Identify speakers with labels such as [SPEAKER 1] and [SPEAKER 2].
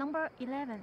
[SPEAKER 1] Number 11.